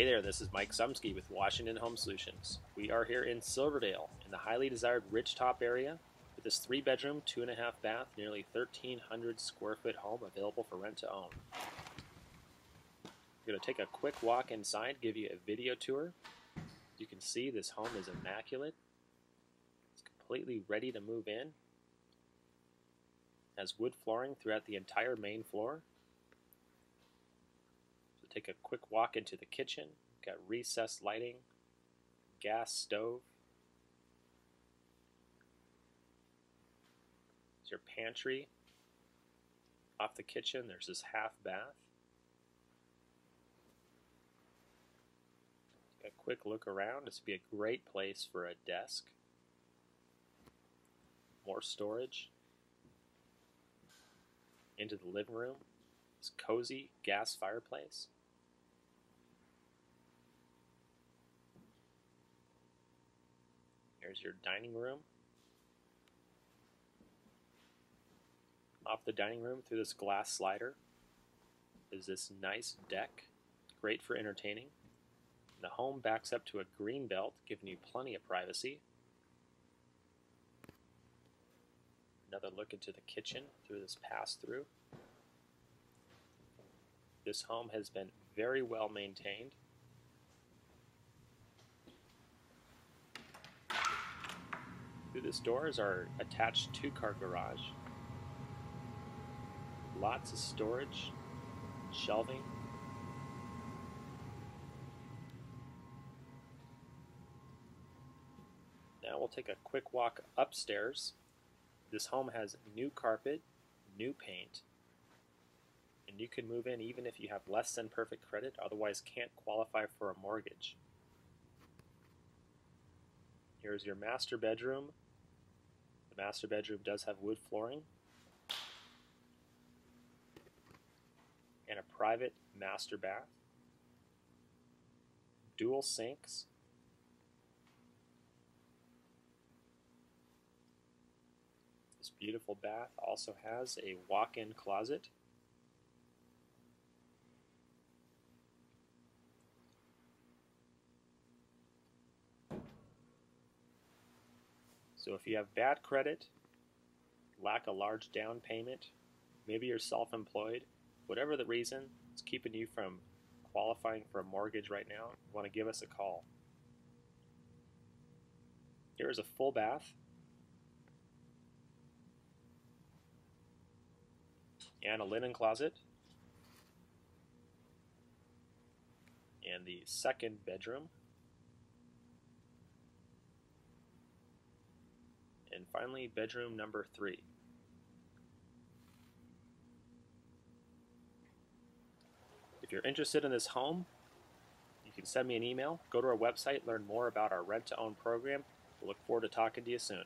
this is Mike Sumsky with Washington Home Solutions. We are here in Silverdale in the highly desired Ridgetop area with this three bedroom, two and a half bath, nearly 1,300 square foot home available for rent to own. We're going to take a quick walk inside, give you a video tour. You can see this home is immaculate. It's completely ready to move in. Has wood flooring throughout the entire main floor take a quick walk into the kitchen. Got recessed lighting, gas stove. There's your pantry. Off the kitchen, there's this half bath. Take a quick look around. This would be a great place for a desk. More storage. Into the living room. This cozy gas fireplace. There's your dining room. Off the dining room through this glass slider is this nice deck, great for entertaining. The home backs up to a green belt, giving you plenty of privacy. Another look into the kitchen through this pass through. This home has been very well maintained. This door is our attached two-car garage. Lots of storage, shelving. Now we'll take a quick walk upstairs. This home has new carpet, new paint, and you can move in even if you have less than perfect credit, otherwise can't qualify for a mortgage. Here's your master bedroom. Master bedroom does have wood flooring. And a private master bath, dual sinks, This beautiful bath also has a walk-in closet So if you have bad credit, lack a large down payment, maybe you're self-employed, whatever the reason is keeping you from qualifying for a mortgage right now, you want to give us a call. Here is a full bath. And a linen closet. And the second bedroom. Finally, bedroom number three. If you're interested in this home, you can send me an email, go to our website, learn more about our rent to own program. We look forward to talking to you soon.